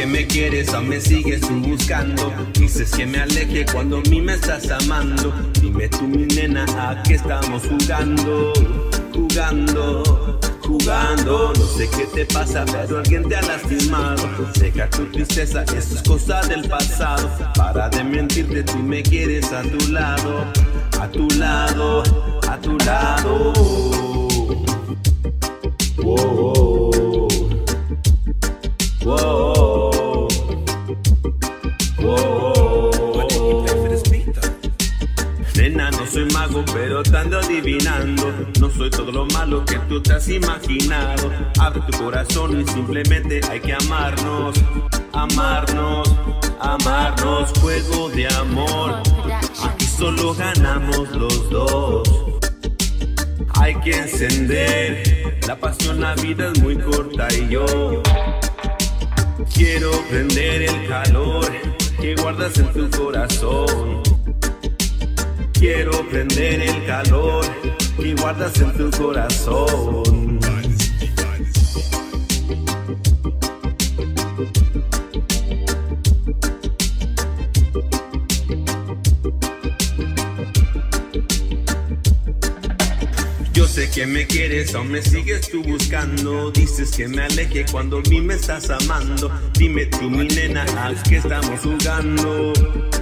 que me quieres, aún me sigues buscando. Dices que me aleje cuando a mí me estás amando. Dime tú, mi nena, ¿a qué estamos jugando? Jugando, jugando. No sé qué te pasa, pero alguien te ha lastimado. Deja tu tristeza, eso es cosa del pasado. Para de mentirte, tú me quieres a tu lado, a tu lado, a tu lado. Pero te ando adivinando. No soy todo lo malo que tú te has imaginado. Abre tu corazón y simplemente hay que amarnos, amarnos, amarnos. Juego de amor. Aquí solo ganamos los dos. Hay que encender la pasión, la vida es muy corta y yo quiero prender el calor que guardas en tu corazón. Quiero prender el calor que guardas en tu corazón. Yo sé que me quieres, aún me sigues tú buscando. Dices que me aleje cuando a mí me estás amando. Dime tú, mi nena, ¿a qué estamos jugando?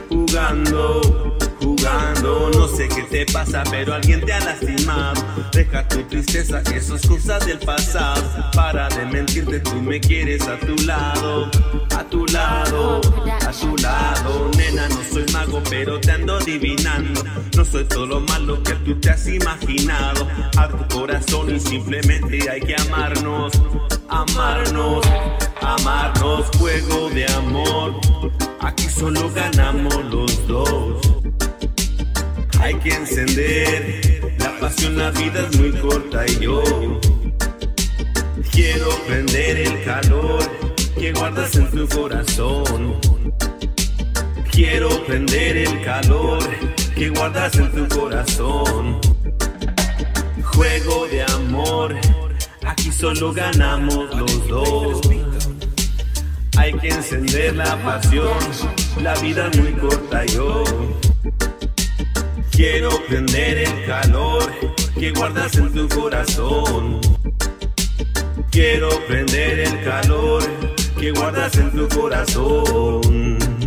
Jugando, jugando. Sé qué te pasa, pero alguien te ha lastimado. Deja tu tristeza, eso es cosa del pasado. Para de mentirte, tú me quieres a tu lado, a tu lado, a tu lado. Nena, no soy mago, pero te ando adivinando. No soy todo lo malo que tú te has imaginado. Abre tu corazón y simplemente hay que amarnos, amarnos, amarnos. Juego de amor. Aquí solo ganamos Hay que encender la pasión, la vida es muy corta y yo quiero prender el calor que guardas en tu corazón. Quiero prender el calor que guardas en tu corazón. Juego de amor, aquí solo ganamos los dos. Hay que encender la pasión, la vida es muy corta yo. Quiero prender el calor que guardas en tu corazón. Quiero prender el calor que guardas en tu corazón.